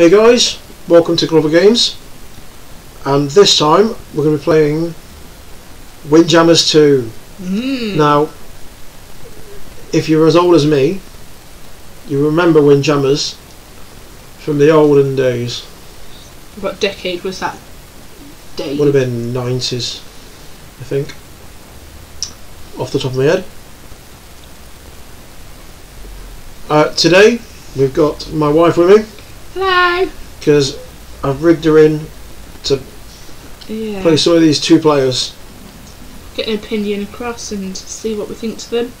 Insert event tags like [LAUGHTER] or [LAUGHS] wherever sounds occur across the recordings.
Hey guys, welcome to Glover Games and this time we're going to be playing Windjammers 2. Mm. Now, if you're as old as me, you remember Windjammers from the olden days. What decade was that? Date. Would have been 90s, I think, off the top of my head. Uh, today we've got my wife with me Hello. because I've rigged her in to Yeah. play some of these two players, Get an opinion across and see what we think to them.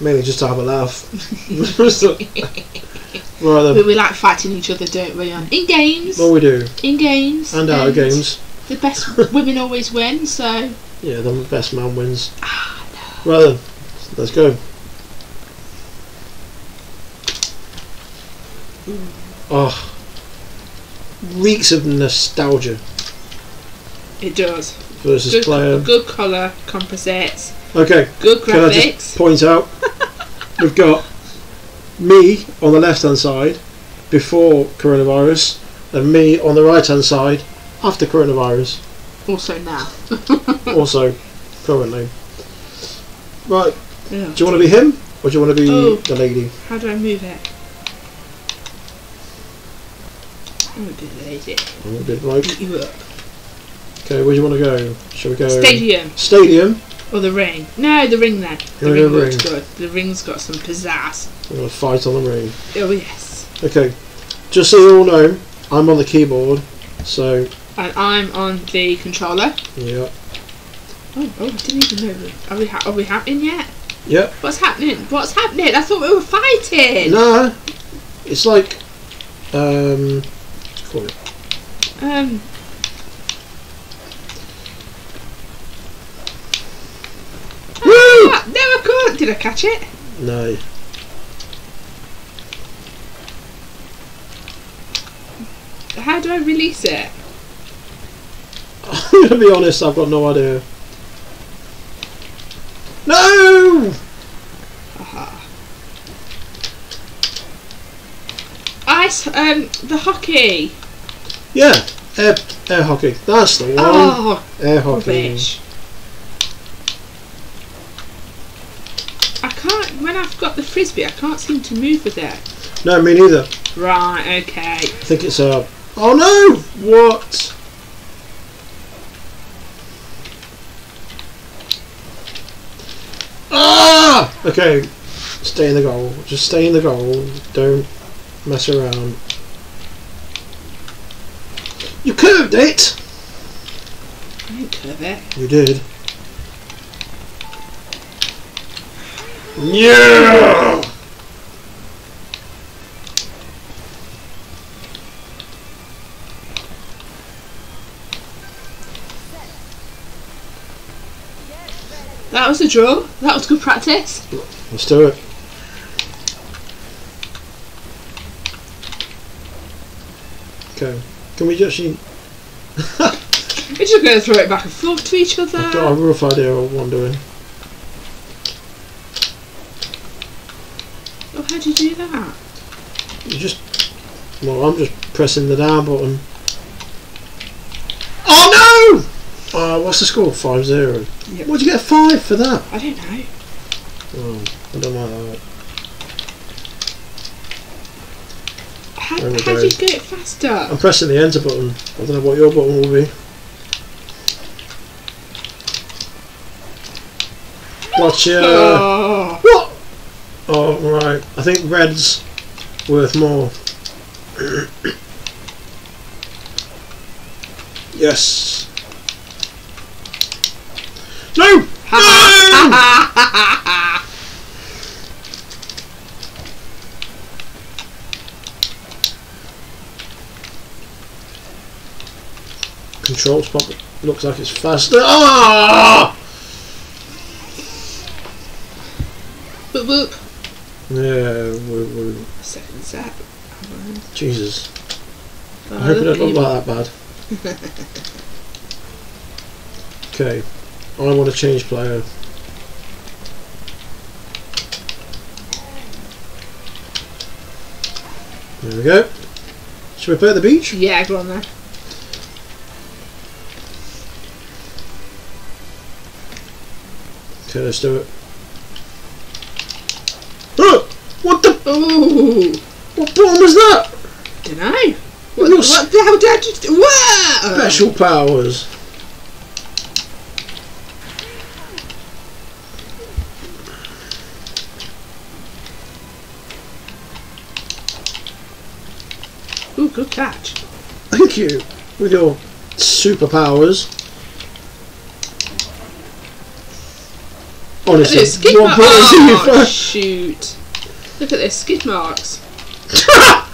mainly just to have a laugh. [LAUGHS] right we, we like fighting each other, don't we? In games. what we do, in games. and out of games. The best women always win. So. Yeah, the best man wins. Ah, Right then, let's go. Oh, reeks of nostalgia It does. versus Good, player. good colour composites. Okay, Good graphics. can I just point out [LAUGHS] we've got me on the left hand side before coronavirus and me on the right hand side after coronavirus. Also now. [LAUGHS] also, currently. Right, Yeah. do you want to be him or do you want to be Oh. the lady? How do I move it? I'm a bit lazy. I'm a bit you up. okay, where do you want to go? Shall we go? Stadium Stadium. or the ring? No, the ring then. The ring looks ring. good. The ring's got some pizzazz. We're going to fight on the ring. Oh yes. Okay, just so you all know, I'm on the keyboard, so And I'm on the controller. yeah, Oh, oh, I didn't even know. Are we ha- are we happening yet? yep. What's happening? What's happening? I thought we were fighting. Nah, it's like um, do it? Um. Woo! Ah, no, I can't. Did I catch it? No, How do I release it? [LAUGHS] I'm gonna be honest, I've got no idea. No! Aha. Ice. Um. The hockey. Yeah, air, air hockey. That's the one. Oh, air hockey. rubbish. I can't. When I've got the frisbee, I can't seem to move with it. No, me neither. Right. Okay. I think it's a. Oh no! What? Ah! Okay, stay in the goal. Just stay in the goal. Don't mess around. You curved it. I didn't curve it. You did. Yeah. That was a draw. That was good practice. Let's do it. Okay. Can we actually? [LAUGHS] We're just going to throw it back and forth to each other. I've got a rough idea of what I'm doing. Oh, how do you do that? You just. Well, I'm just pressing the down button. Oh no! Uh, what's the score? 5 0. Yep. What'd you get a 5 for that? I don't know. Oh, I don't like How, how do you get it faster? I'm pressing the enter button. I don't know what your button will be. Gotcha! Oh, What? Oh, right. I think red's worth more. [CLEARS THROAT] yes. No! [LAUGHS] No! [LAUGHS] Controls pop looks like it's faster. Ah! Boop boop. Yeah, we we set. Jesus. Oh, I hope it don't look like that bad. [LAUGHS] okay, I want to change player. There we go. Should we play at the beach? Yeah, go on then. Okay, let's do it. Oh! What the? Ooh, What bomb was that? don't know. What, Your what the hell did you do? Whoa! Special powers. Ooh, good catch. Thank you. With your superpowers. Honestly, Look at this skid what mark. buttons you Oh, shoot. Look at this, skid marks. [LAUGHS]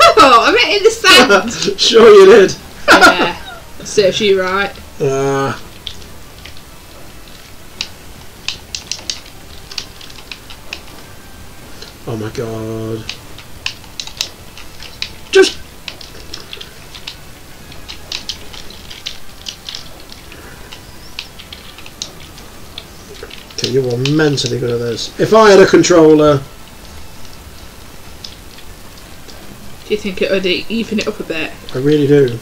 Up! I meant in the sand! sure you did. yeah, serves you right. Ah. oh my god. Just. You are mentally good at this. If I had a controller, Do you think it would even it up a bit? I really do.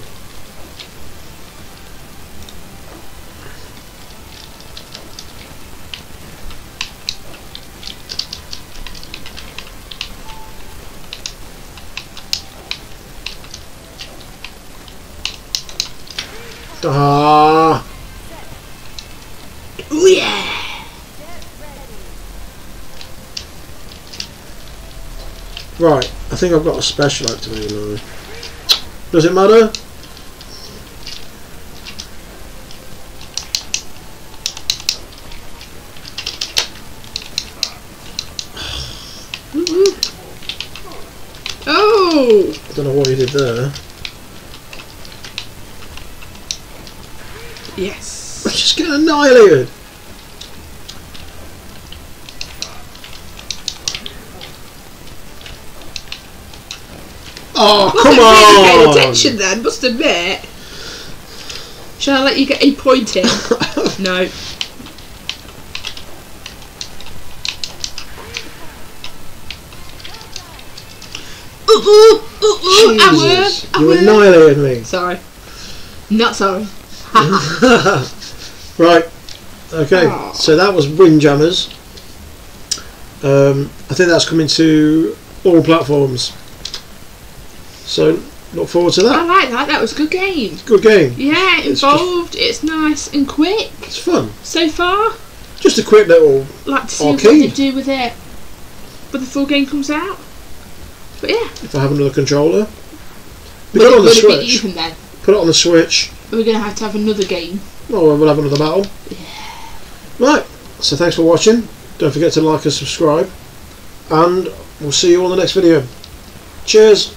Ah, Ooh yeah! Right. I think I've got a special activated now. Does it matter? Oh! I don't know what you did there. Yes. I'm [LAUGHS] just getting annihilated. Oh, come Wasn't really paying on! attention then, must admit. Shall I let you get a point in? [LAUGHS] no. Ooh, ooh, ooh, ooh, I Jesus, I you won. annihilated me. Sorry. Not sorry. [LAUGHS] right. Okay. Aw. So that was Windjammers. Um, I think that's coming to all platforms. So look forward to that. I like that. That was a good game. Good game. Yeah, It's involved. It's nice and quick It's fun. so far. Just a quick little. Like to see what Arcade. they do with it But the full game comes out. But yeah, If I have another controller, we got on the Switch. even then? Put it on the Switch. We're gonna have to have another game. Oh, we'll have another battle. Right. So thanks for watching. Don't forget to like and subscribe. And we'll see you on the next video. Cheers.